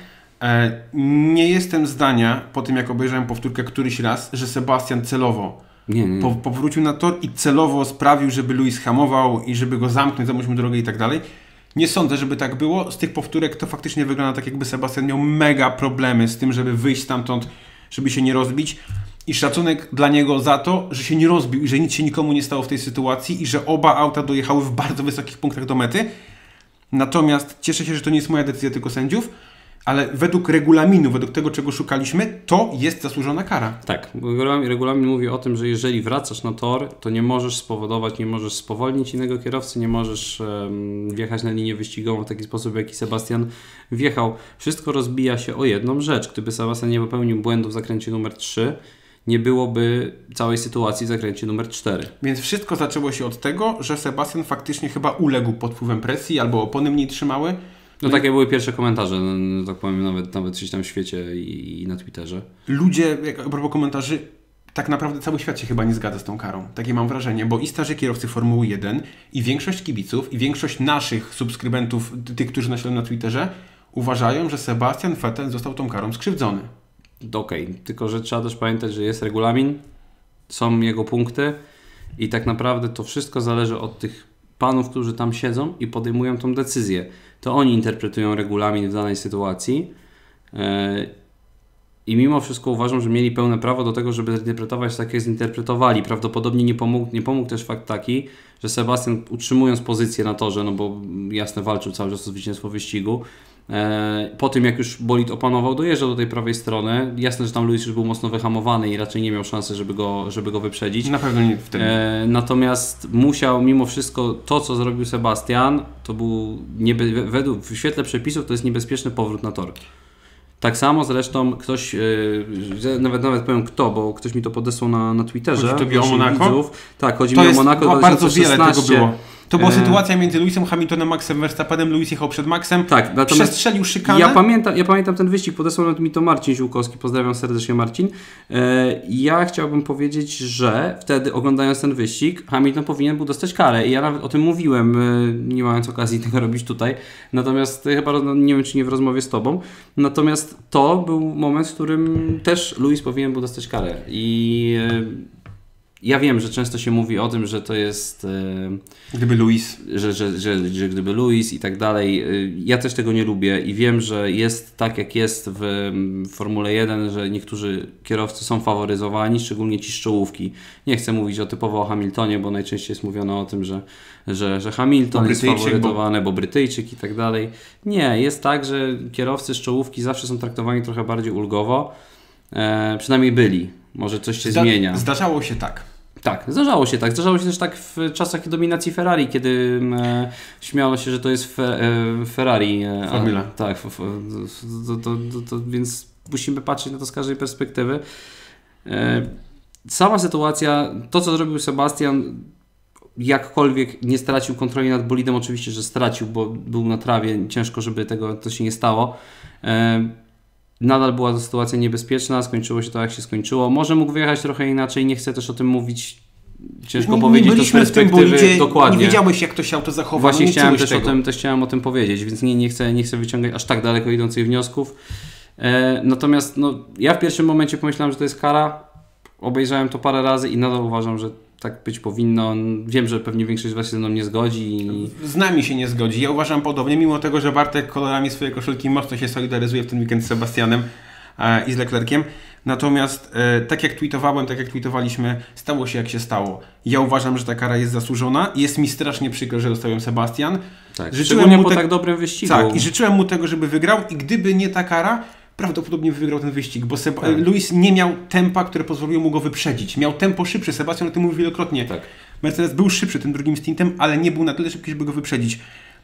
E, nie jestem zdania, po tym jak obejrzałem powtórkę któryś raz, że Sebastian celowo nie, nie. Po, powrócił na tor i celowo sprawił, żeby Luis hamował i żeby go zamknąć, zamknąć mu drogę i tak dalej. Nie sądzę, żeby tak było. Z tych powtórek to faktycznie wygląda tak, jakby Sebastian miał mega problemy z tym, żeby wyjść stamtąd, żeby się nie rozbić. I szacunek dla niego za to, że się nie rozbił i że nic się nikomu nie stało w tej sytuacji i że oba auta dojechały w bardzo wysokich punktach do mety. Natomiast cieszę się, że to nie jest moja decyzja, tylko sędziów ale według regulaminu, według tego, czego szukaliśmy, to jest zasłużona kara. Tak, regulamin mówi o tym, że jeżeli wracasz na tor, to nie możesz spowodować, nie możesz spowolnić innego kierowcy, nie możesz um, wjechać na linię wyścigową w taki sposób, w jaki Sebastian wjechał. Wszystko rozbija się o jedną rzecz. Gdyby Sebastian nie popełnił błędu w zakręcie numer 3, nie byłoby całej sytuacji w zakręcie numer 4. Więc wszystko zaczęło się od tego, że Sebastian faktycznie chyba uległ pod wpływem presji, albo opony mniej trzymały, no takie były pierwsze komentarze, no, tak powiem, nawet, nawet gdzieś tam w świecie i, i na Twitterze. Ludzie, jak a propos komentarzy, tak naprawdę cały świat się chyba nie zgadza z tą karą. Takie mam wrażenie, bo i starzy kierowcy Formuły 1, i większość kibiców, i większość naszych subskrybentów, tych, którzy naśladują na Twitterze, uważają, że Sebastian Vettel został tą karą skrzywdzony. Okej, okay. tylko że trzeba też pamiętać, że jest regulamin, są jego punkty i tak naprawdę to wszystko zależy od tych panów, którzy tam siedzą i podejmują tą decyzję to oni interpretują regulamin w danej sytuacji. E, I mimo wszystko uważam, że mieli pełne prawo do tego, żeby zinterpretować tak, jak zinterpretowali. Prawdopodobnie nie pomógł, nie pomógł też fakt taki, że Sebastian utrzymując pozycję na torze, no bo jasne walczył cały czas o zwycięstwo wyścigu, po tym, jak już bolid opanował, dojeżdżał do tej prawej strony. Jasne, że tam Luis już był mocno wyhamowany i raczej nie miał szansy, żeby go, żeby go wyprzedzić. Na pewno nie wtedy. E, natomiast musiał mimo wszystko to, co zrobił Sebastian, to był niebe, według, w świetle przepisów to jest niebezpieczny powrót na tor. Tak samo zresztą ktoś, yy, nawet nawet powiem kto, bo ktoś mi to podesłał na, na Twitterze. Chodzi to o Monako? Widzów. Tak, chodzi to mi o Monako. Bardzo wiele tego było. To była e... sytuacja między Lewisem Hamiltonem, Maxem Verstappenem. Lewis jechał przed Maxem, tak, natomiast przestrzelił szykanę. Ja pamiętam, ja pamiętam ten wyścig, podesłał mi to Marcin Ziółkowski. Pozdrawiam serdecznie Marcin. E, ja chciałbym powiedzieć, że wtedy oglądając ten wyścig, Hamilton powinien był dostać karę. I ja nawet o tym mówiłem, e, nie mając okazji tego robić tutaj. Natomiast chyba, no, nie wiem czy nie w rozmowie z Tobą. Natomiast to był moment, w którym też Lewis powinien był dostać karę. I e, ja wiem, że często się mówi o tym, że to jest. E, gdyby Luis. Że, że, że, że gdyby Luis i tak dalej. E, ja też tego nie lubię i wiem, że jest tak, jak jest w Formule 1, że niektórzy kierowcy są faworyzowani, szczególnie ci z czołówki. Nie chcę mówić o typowo o Hamiltonie, bo najczęściej jest mówione o tym, że, że, że Hamilton jest faworyzowany, bo... bo Brytyjczyk i tak dalej. Nie, jest tak, że kierowcy z czołówki zawsze są traktowani trochę bardziej ulgowo. E, przynajmniej byli. Może coś się Zda zmienia. Zdarzało się tak. Tak, zdarzało się tak. Zdarzało się też tak w czasach dominacji Ferrari, kiedy e, śmiało się, że to jest fe, e, Ferrari. E, Formula. tak, f, to, to, to, więc musimy patrzeć na to z każdej perspektywy. E, sama sytuacja, to co zrobił Sebastian, jakkolwiek nie stracił kontroli nad bolidem, oczywiście, że stracił, bo był na trawie, ciężko, żeby tego to się nie stało. E, Nadal była to sytuacja niebezpieczna, skończyło się to jak się skończyło. Może mógł wyjechać trochę inaczej, nie chcę też o tym mówić. Ciężko nie, powiedzieć nie to z perspektywy dokładnie. Nie wiedziałeś jak to się auto zachowa. Właśnie no chciałem też o, tym, też chciałem o tym powiedzieć, więc nie, nie, chcę, nie chcę wyciągać aż tak daleko idących wniosków. E, natomiast no, ja w pierwszym momencie pomyślałem, że to jest kara. Obejrzałem to parę razy i nadal uważam, że tak być powinno. Wiem, że pewnie większość z Was się ze mną nie zgodzi. I... Z nami się nie zgodzi. Ja uważam podobnie, mimo tego, że Bartek kolorami swojej koszulki mocno się solidaryzuje w ten weekend z Sebastianem. e, i z Leclerciem. Natomiast e, tak jak tweetowałem, tak jak tweetowaliśmy, stało się jak się stało. Ja uważam, że ta kara jest zasłużona. Jest mi strasznie przykro, że dostałem Sebastian. Tak, życzyłem mu po te... tak dobrym wyścigu. Tak, i życzyłem mu tego, żeby wygrał i gdyby nie ta kara, prawdopodobnie wygrał ten wyścig, bo Seb tak. Luis nie miał tempa, które pozwoliło mu go wyprzedzić. Miał tempo szybsze, Sebastian o tym mówił wielokrotnie. Tak. Mercedes był szybszy tym drugim stintem, ale nie był na tyle szybki, żeby go wyprzedzić.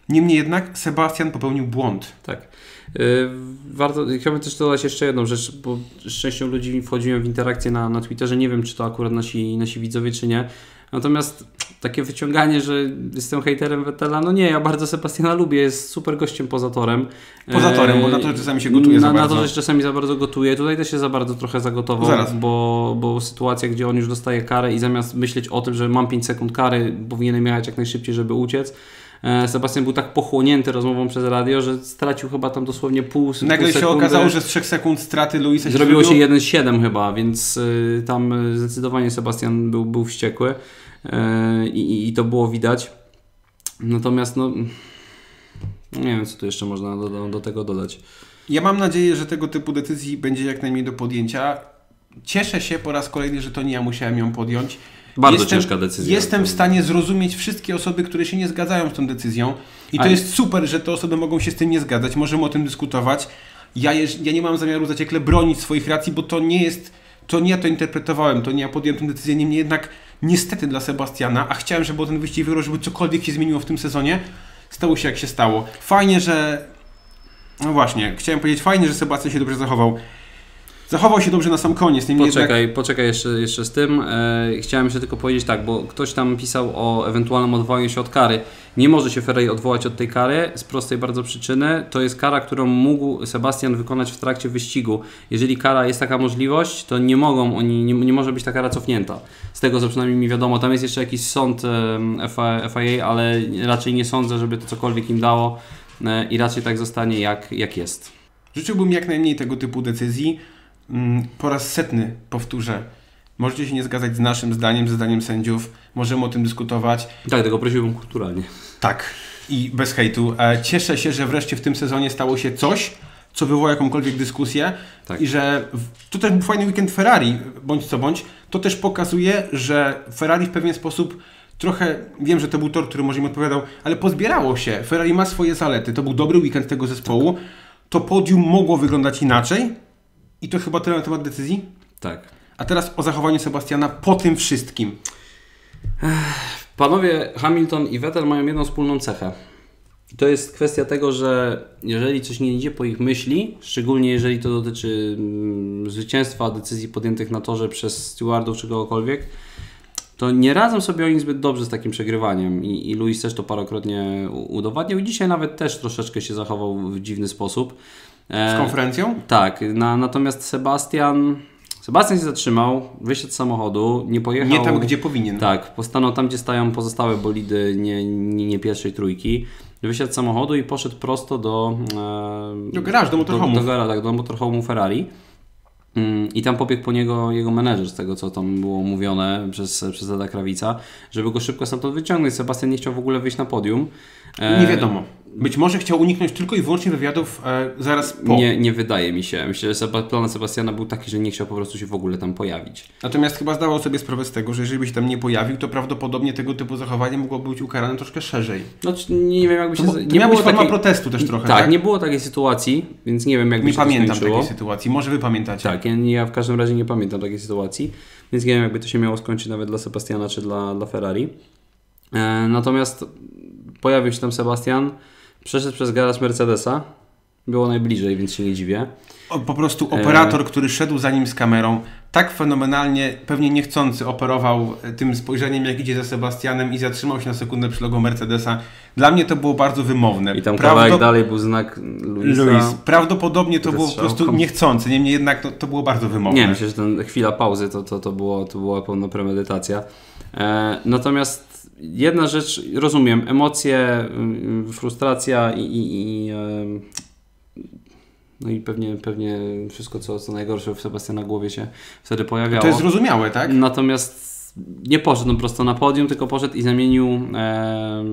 Niemniej jednak Sebastian popełnił błąd. Tak. Yy, warto, chciałbym też dodać jeszcze jedną rzecz, bo z częścią ludzi wchodziłem w interakcję na, na Twitterze. Nie wiem, czy to akurat nasi, nasi widzowie, czy nie. Natomiast takie wyciąganie, że jestem hejterem Vettela, no nie, ja bardzo Sebastiana lubię, jest super gościem poza torem. Poza torem, bo na to, że czasami się gotuje na, za bardzo. Na to, że czasami za bardzo gotuje. Tutaj też się za bardzo trochę zagotował, Zaraz. Bo, bo sytuacja, gdzie on już dostaje karę i zamiast myśleć o tym, że mam 5 sekund kary, powinienem jechać jak najszybciej, żeby uciec, E, Sebastian był tak pochłonięty rozmową przez radio, że stracił chyba tam dosłownie pół Nagle pół się okazało, że z 3 sekund straty Luisa się Zrobiło się 1,7 chyba, więc y, tam zdecydowanie Sebastian był, był wściekły i, i to było widać. Natomiast no nie wiem, co tu jeszcze można do, do, do tego dodać. Ja mam nadzieję, że tego typu decyzji będzie jak najmniej do podjęcia. Cieszę się po raz kolejny, że to nie ja musiałem ją podjąć. Bardzo jestem, ciężka decyzja. Jestem w stanie zrozumieć wszystkie osoby, które się nie zgadzają z tą decyzją. I to jest super, że te osoby mogą się z tym nie zgadzać. Możemy o tym dyskutować. Ja, jeż, ja nie mam zamiaru zaciekle bronić swoich racji, bo to nie jest. To nie ja to interpretowałem, to nie ja podjąłem tę decyzję. Niemniej jednak, niestety dla Sebastiana, a chciałem, żeby ten wyścig wygrał, żeby cokolwiek się zmieniło w tym sezonie, stało się jak się stało. Fajnie, że. No właśnie, chciałem powiedzieć, fajnie, że Sebastian się dobrze zachował. Zachował się dobrze na sam koniec. poczekaj, jednak... poczekaj jeszcze, jeszcze z tym. E, chciałem jeszcze tylko powiedzieć tak, bo ktoś tam pisał o ewentualnym odwołaniu się od kary. Nie może się Ferrari odwołać od tej kary z prostej bardzo przyczyny. To jest kara, którą mógł Sebastian wykonać w trakcie wyścigu. Jeżeli kara jest taka możliwość, to nie mogą oni, nie, nie może być ta kara cofnięta. Z tego co przynajmniej mi wiadomo. Tam jest jeszcze jakiś sąd FIA, ale raczej nie sądzę, żeby to cokolwiek im dało e, i raczej tak zostanie jak, jak jest. Życzyłbym jak najmniej tego typu decyzji. Mm, po raz setny powtórzę. Możecie się nie zgadzać z naszym zdaniem, ze zdaniem sędziów. Możemy o tym dyskutować. Tak, tego prosiłbym kulturalnie. Tak. I bez hejtu. E, cieszę się, że wreszcie w tym sezonie stało się coś, co wywoła jakąkolwiek dyskusję tak. i że to też był fajny weekend Ferrari, bądź co bądź. To też pokazuje, że Ferrari w pewien sposób trochę, wiem, że to był tor, który może im odpowiadał, ale pozbierało się. Ferrari ma swoje zalety. To był dobry weekend tego zespołu. Tak. To podium mogło wyglądać inaczej, i to chyba tyle na temat decyzji? Tak. A teraz o zachowaniu Sebastiana po tym wszystkim. Panowie Hamilton i Vettel mają jedną wspólną cechę. To jest kwestia tego, że jeżeli coś nie idzie po ich myśli, szczególnie jeżeli to dotyczy mm, zwycięstwa, decyzji podjętych na torze przez stewardów czy kogokolwiek, to nie radzą sobie oni zbyt dobrze z takim przegrywaniem i, i Luis też to parokrotnie udowadniał i dzisiaj nawet też troszeczkę się zachował w dziwny sposób. Z konferencją? tak, na, natomiast Sebastian... Sebastian się zatrzymał, wyszedł z samochodu, nie pojechał... Nie tam, gdzie powinien. Tak, postanął tam, gdzie stają pozostałe bolidy, nie, nie, nie pierwszej trójki. Wysiadł z samochodu i poszedł prosto do... E, do garażu, do motorhomu. Do, do, tak, do motorhomu Ferrari. Mm, I tam pobiegł po niego jego menedżer, z tego co tam było mówione przez, przez Lada Krawica, żeby go szybko stamtąd wyciągnąć. Sebastian nie chciał w ogóle wyjść na podium. Nie wiadomo. Być może chciał uniknąć tylko i wyłącznie wywiadów e, zaraz po. Nie, nie wydaje mi się. Myślę, że plan Sebastiana był taki, że nie chciał po prostu się w ogóle tam pojawić. Natomiast chyba zdawał sobie sprawę z tego, że jeżeli by się tam nie pojawił, to prawdopodobnie tego typu zachowanie mogłoby być ukarane troszkę szerzej. No, nie wiem, jakby się... No, nie miała być forma takiej... protestu też trochę, tak, tak? nie było takiej sytuacji, więc nie wiem, jak Nie się pamiętam takiej sytuacji. Może wy pamiętacie. Tak, ja, ja w każdym razie nie pamiętam takiej sytuacji, więc nie wiem, jakby to się miało skończyć nawet dla Sebastiana czy dla, dla Ferrari. E, natomiast pojawił się tam Sebastian, Przeszedł przez garaż Mercedesa. Było najbliżej, więc się nie dziwię. O, po prostu operator, e... który szedł za nim z kamerą, tak fenomenalnie, pewnie niechcący operował tym spojrzeniem, jak idzie za Sebastianem i zatrzymał się na sekundę przy logo Mercedesa. Dla mnie to było bardzo wymowne. I tam kawałek dalej był znak Luisa. Luis. Prawdopodobnie to było po prostu niechcący, niemniej jednak to, to było bardzo wymowne. Nie, myślę, że ten chwila pauzy to, to, to, było, to była pełna premedytacja. E, natomiast jedna rzecz, rozumiem, emocje, y, frustracja i, i, i no i pewnie, pewnie wszystko, co, co najgorsze w Sebastiana głowie się wtedy pojawiało. To jest zrozumiałe, tak? Natomiast nie poszedł on prosto na podium, tylko poszedł i zamienił e,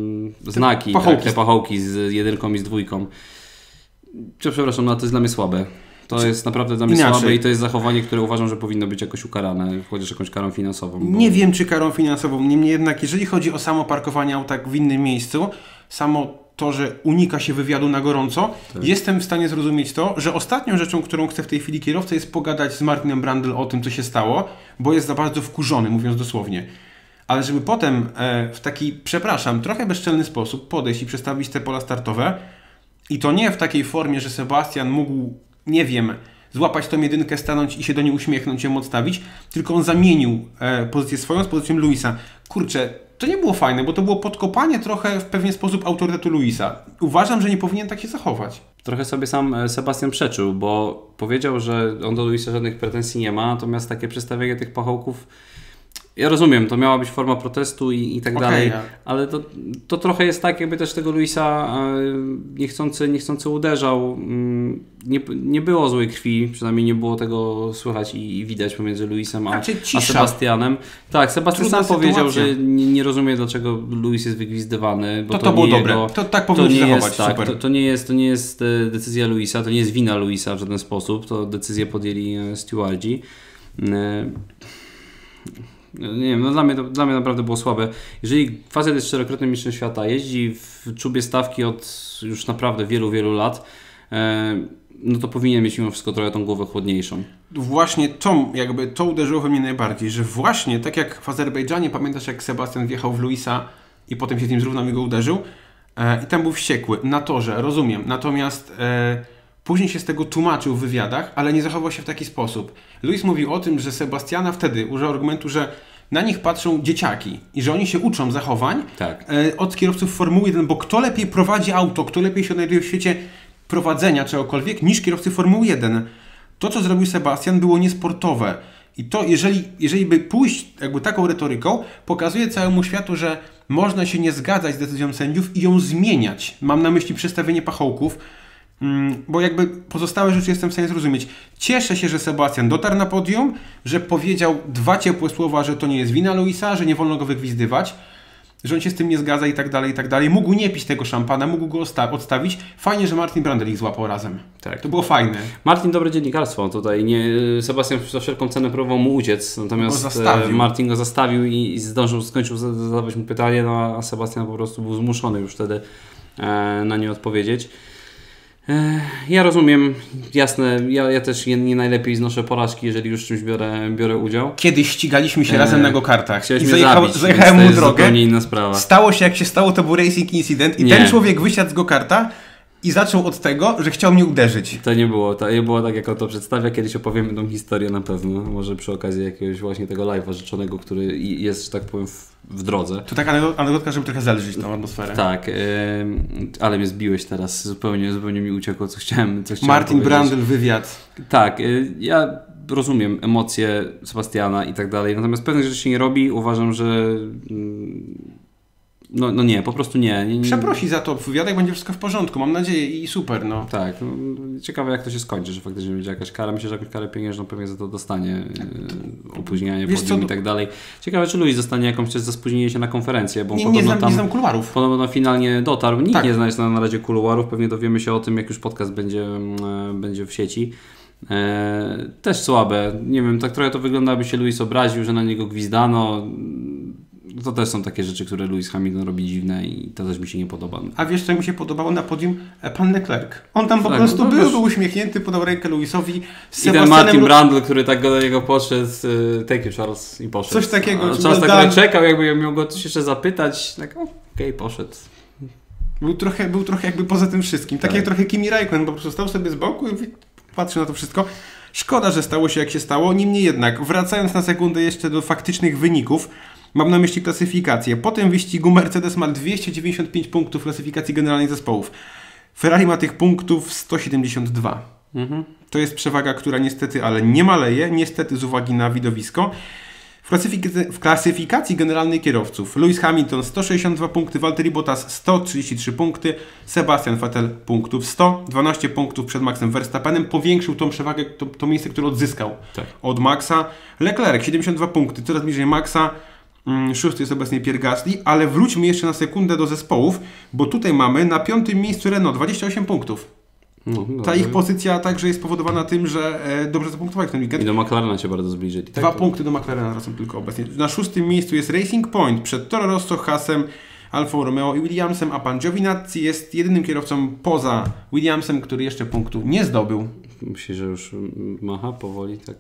znaki, te pachołki. Tak, te pachołki z jedynką i z dwójką. Przepraszam, no to jest dla mnie słabe. To jest naprawdę dla mnie Inaczej. słabe i to jest zachowanie, które uważam, że powinno być jakoś ukarane, chociaż jakąś karą finansową. Bo... Nie wiem, czy karą finansową. Niemniej jednak, jeżeli chodzi o samo parkowanie auta w innym miejscu, samo to, że unika się wywiadu na gorąco, tak. jestem w stanie zrozumieć to, że ostatnią rzeczą, którą chce w tej chwili kierowca jest pogadać z Martinem Brandl o tym, co się stało, bo jest za bardzo wkurzony, mówiąc dosłownie. Ale żeby potem e, w taki, przepraszam, trochę bezczelny sposób podejść i przestawić te pola startowe i to nie w takiej formie, że Sebastian mógł, nie wiem, złapać tą jedynkę, stanąć i się do niej uśmiechnąć, ją odstawić, tylko on zamienił e, pozycję swoją z pozycją Luisa. Kurczę, to nie było fajne, bo to było podkopanie trochę w pewien sposób autorytetu Luisa. Uważam, że nie powinien tak się zachować. Trochę sobie sam e, Sebastian przeczył, bo powiedział, że on do Luisa żadnych pretensji nie ma, natomiast takie przedstawienie tych pachołków ja rozumiem, to miała być forma protestu i, i tak okay, dalej, ale to, to trochę jest tak, jakby też tego Luisa e, niechcący, niechcący uderzał. Mm, nie, nie było złej krwi, przynajmniej nie było tego słychać i, i widać pomiędzy Luisem a, a Sebastianem. Tak, Sebastian Trudna sam sytuacja. powiedział, że nie, nie, rozumie, dlaczego Luis jest wygwizdywany. Bo to, to, to było dobre. Jego, to tak powinno to nie jest, tak, to, to, nie jest, to nie jest e, decyzja Luisa, to nie jest wina Luisa w żaden sposób, to decyzję podjęli e, stewardzi. Nie wiem, no dla mnie, to, dla mnie naprawdę było słabe. Jeżeli facet jest czterokrotnym mistrzem świata, jeździ w czubie stawki od już naprawdę wielu, wielu lat, e, no to powinien mieć mimo wszystko trochę tą głowę chłodniejszą. Właśnie to, jakby to uderzyło we mnie najbardziej, że właśnie tak jak w Azerbejdżanie, pamiętasz jak Sebastian wjechał w Luisa i potem się z nim zrównał i go uderzył e, i tam był wściekły na torze, rozumiem. Natomiast e, Później się z tego tłumaczył w wywiadach, ale nie zachował się w taki sposób. Luis mówił o tym, że Sebastiana wtedy użył argumentu, że na nich patrzą dzieciaki i że oni się uczą zachowań tak. E, od kierowców Formuły 1, bo kto lepiej prowadzi auto, kto lepiej się odnajduje w świecie prowadzenia czegokolwiek niż kierowcy Formuły 1. To, co zrobił Sebastian, było niesportowe. I to, jeżeli, jeżeli by pójść jakby taką retoryką, pokazuje całemu światu, że można się nie zgadzać z decyzją sędziów i ją zmieniać. Mam na myśli przestawienie pachołków, bo jakby pozostałe rzeczy jestem w stanie zrozumieć. Cieszę się, że Sebastian dotarł na podium, że powiedział dwa ciepłe słowa, że to nie jest wina Luisa, że nie wolno go wygwizdywać, że on się z tym nie zgadza i tak dalej, i tak dalej. Mógł nie pić tego szampana, mógł go odstawić. Fajnie, że Martin Brandel ich złapał razem. Tak. To było fajne. Martin dobre dziennikarstwo tutaj. Nie, Sebastian za wszelką cenę próbował mu uciec, natomiast go e, Martin go zastawił i zdążył, skończył zadawać mu pytanie, no a Sebastian po prostu był zmuszony już wtedy e, na nie odpowiedzieć. Ja rozumiem, jasne, ja, ja też nie, najlepiej znoszę porażki, jeżeli już czymś biorę, biorę udział. Kiedyś ścigaliśmy się razem na go-kartach. Chciałeś zajechał, zabić, zajechałem mu drogę. inna sprawa. Stało się jak się stało, to był racing incident i ten człowiek wysiadł z go-karta i zaczął od tego, że chciał mnie uderzyć. To nie było, to nie było tak, jak on to przedstawia. Kiedyś opowiemy tą historię na pewno. Może przy okazji jakiegoś właśnie tego live'a życzonego, który jest, że tak powiem, w, w drodze. To taka anegdotka, żeby trochę zależeć tą atmosferę. Tak, ale mnie zbiłeś teraz. Zupełnie, zupełnie mi uciekło, co chciałem, co chciałem Martin powiedzieć. Brandl, wywiad. Tak, yy, ja rozumiem emocje Sebastiana i tak dalej, natomiast pewnych rzeczy się nie robi. Uważam, że... Yy, no, no nie, po prostu nie. nie, nie. Przeprosi za to, w wywiadach będzie wszystko w porządku, mam nadzieję i super, no. Tak, no, ciekawe jak to się skończy, że faktycznie będzie jakaś kara. Myślę, że jakąś karę pieniężną pewnie za to dostanie, e, opóźnianie podium i tak dalej. Ciekawe, czy Luis dostanie jakąś też za spóźnienie się na konferencję, bo nie, podobno nie znam, tam, nie znam kuluarów. Podobno finalnie dotarł, nikt tak. nie zna na, na razie kuluarów, pewnie dowiemy się o tym, jak już podcast będzie, e, będzie w sieci. E, też słabe. Nie wiem, tak trochę to wygląda, aby się Luis obraził, że na niego gwizdano to też są takie rzeczy, które Lewis Hamilton robi dziwne i to też mi się nie podoba. A wiesz, co mi się podobało na podium? E, pan Leclerc. On tam po tak, prostu no był, był uśmiechnięty, podał rękę Lewisowi. I ten Martin Brandl, który tak do niego podszedł, uh, take you Charles i poszedł. Coś takiego. A Charles tak czekał, jakby miał go coś jeszcze zapytać, tak okej, okay, poszedł. Był trochę, był trochę jakby poza tym wszystkim. Tak, tak jak trochę Kimi Raikkonen, po prostu stał sobie z boku i patrzy na to wszystko. Szkoda, że stało się jak się stało. Niemniej jednak, wracając na sekundę jeszcze do faktycznych wyników, Mam na myśli klasyfikację. Po tym wyścigu Mercedes ma 295 punktów w klasyfikacji generalnej zespołów. Ferrari ma tych punktów 172. Mhm. To jest przewaga, która niestety, ale nie maleje, niestety z uwagi na widowisko. W, klasyfikacji, w klasyfikacji generalnej kierowców Lewis Hamilton 162 punkty, Valtteri Bottas 133 punkty, Sebastian Vettel punktów 100, 12 punktów przed Maxem Verstappenem, powiększył tą przewagę, to, to miejsce, które odzyskał tak. od Maxa. Leclerc 72 punkty, coraz bliżej Maxa, szósty jest obecnie Pierre Gasly, ale wróćmy jeszcze na sekundę do zespołów, bo tutaj mamy na piątym miejscu Renault 28 punktów. No, Ta ich pozycja także jest spowodowana tym, że e, dobrze zapunktowali ten weekend. I do McLarena się bardzo zbliżyli. Tak? Dwa punkty do McLarena są tylko obecnie. Na szóstym miejscu jest Racing Point przed Toro Rosso, Hasem, Alfa Romeo i Williamsem, a pan Giovinazzi jest jedynym kierowcą poza Williamsem, który jeszcze punktu nie zdobył. Myślę, że już macha powoli, tak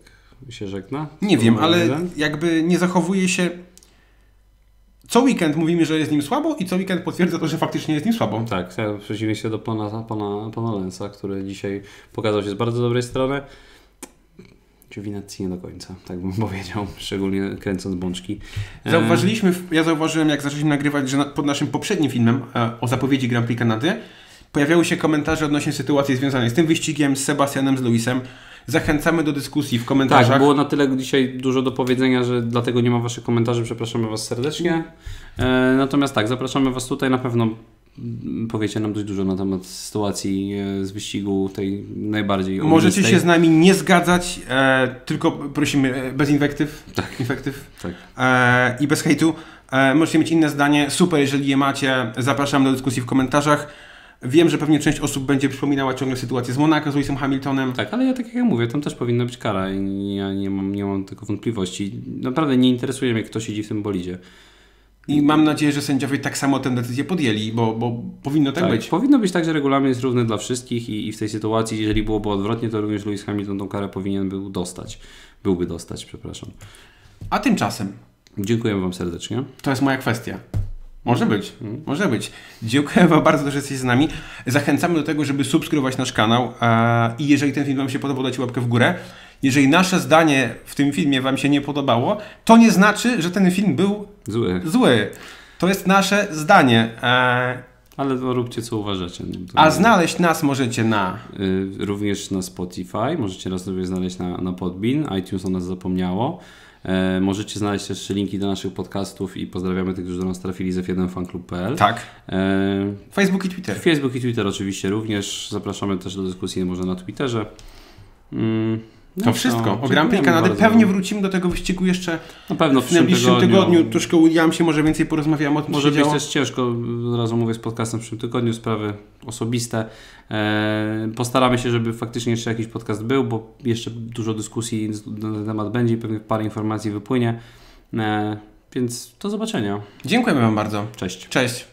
się żegna? Nie wiem, ale jakby nie zachowuje się co weekend mówimy, że jest nim słabo i co weekend potwierdza to, że faktycznie jest nim słabo. Tak, ja przeciwnie się do pana, pana, pana Lensa, który dzisiaj pokazał się z bardzo dobrej strony. Giovinazzi nie do końca, tak bym powiedział, szczególnie kręcąc bączki. Zauważyliśmy, ja zauważyłem jak zaczęliśmy nagrywać, że pod naszym poprzednim filmem e, o zapowiedzi Grand Prix Kanady pojawiały się komentarze odnośnie sytuacji związanej z tym wyścigiem, z Sebastianem, z Luisem. Zachęcamy do dyskusji w komentarzach. Tak, było na tyle dzisiaj dużo do powiedzenia, że dlatego nie ma Waszych komentarzy. Przepraszamy Was serdecznie. E, natomiast tak, zapraszamy Was tutaj. Na pewno powiecie nam dość dużo na temat sytuacji e, z wyścigu tej najbardziej Możecie się z nami nie zgadzać, e, tylko prosimy e, bez inwektyw, tak. infektyw tak. E, i bez hejtu. E, możecie mieć inne zdanie. Super, jeżeli je macie. Zapraszam do dyskusji w komentarzach. Wiem, że pewnie część osób będzie przypominała ciągle sytuację z Monaco, z Lewisem Hamiltonem. Tak, ale ja tak jak mówię, tam też powinna być kara ja nie mam, nie mam tylko wątpliwości. Naprawdę nie interesuje mnie, kto siedzi w tym bolidzie. I mam nadzieję, że sędziowie tak samo tę decyzję podjęli, bo, bo powinno tak, tak, być. Powinno być tak, że regulamin jest równy dla wszystkich i, i w tej sytuacji, jeżeli byłoby odwrotnie, to również Lewis Hamilton tą karę powinien był dostać. Byłby dostać, przepraszam. A tymczasem. Dziękujemy Wam serdecznie. To jest moja kwestia. Może być, mhm. może być. Dziękuję Wam bardzo, że jesteście z nami. Zachęcamy do tego, żeby subskrybować nasz kanał i jeżeli ten film Wam się podobał, dajcie łapkę w górę. Jeżeli nasze zdanie w tym filmie Wam się nie podobało, to nie znaczy, że ten film był zły. zły. To jest nasze zdanie. E, Ale to róbcie co uważacie. A znaleźć nas możecie na... Y, również na Spotify, możecie nas sobie znaleźć na, na Podbean, iTunes o nas zapomniało. E, możecie znaleźć też linki do naszych podcastów i pozdrawiamy tych, którzy do nas trafili z f1fanclub.pl. Tak. E, Facebook i Twitter. Facebook i Twitter oczywiście również. Zapraszamy też do dyskusji może na Twitterze. Mm. No to wszystko. O Grand Prix Kanady pewnie wrócimy do tego wyścigu jeszcze na pewno w, w najbliższym tygodniu. tygodniu. Troszkę Williamsie, może więcej porozmawiamy o tym, Może być też ciężko, od razu mówię z podcastem w przyszłym tygodniu, sprawy osobiste. E, postaramy się, żeby faktycznie jeszcze jakiś podcast był, bo jeszcze dużo dyskusji na ten temat będzie i pewnie parę informacji wypłynie. E, więc do zobaczenia. Dziękujemy Wam bardzo. Cześć. Cześć.